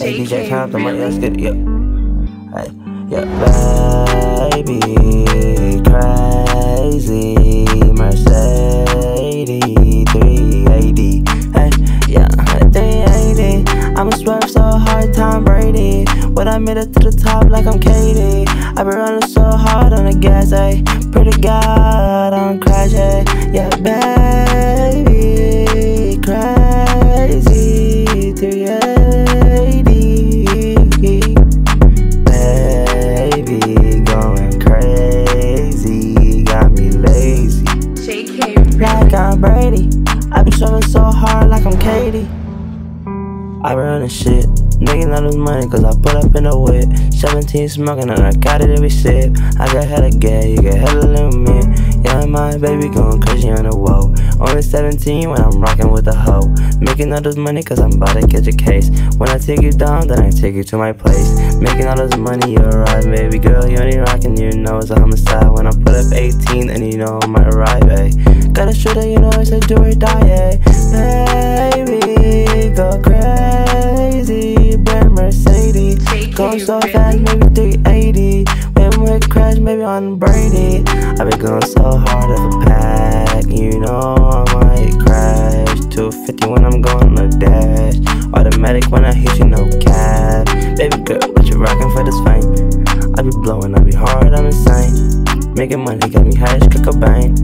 Turn up the mic, let's get it, yeah. Hey, yeah, baby, crazy, Mercedes, 380. Hey, yeah, 380. I'ma swerve so hard, Tom Brady. When I made it to the top like I'm Katie. I been running so hard on the gas, ayy. Pretty God, I'm crashing. Yeah, baby, Like I'm Brady. I been swimming so hard like I'm Katie. I be running shit. Nigga not lose money cause I put up in the whip. 17 smoking and I got it every sip. I got hella gas, you got hella limit. Yeah, my baby going crazy on the wall. Only 17 when I'm rocking with a hoe. Making all this money cause I'm about to catch a case. When I take you down, then I take you to my place. Making all this money, you're right, baby girl. You only rocking, you know it's a homicide. When I put up 18, and you know I might arrive, eh. Got a shooter, you know it's a do or die, eh. Baby, go crazy, brand Mercedes. Go so fast, maybe 380. When we crash, maybe on Brady. I been going so hard off a pack, you know I might crash. 250 when I'm going the dash. Automatic when I hit you, no cap. Baby girl, what you rockin' for this fame? I be blowing, I be hard, I'm insane. Making money got me high as cocaine.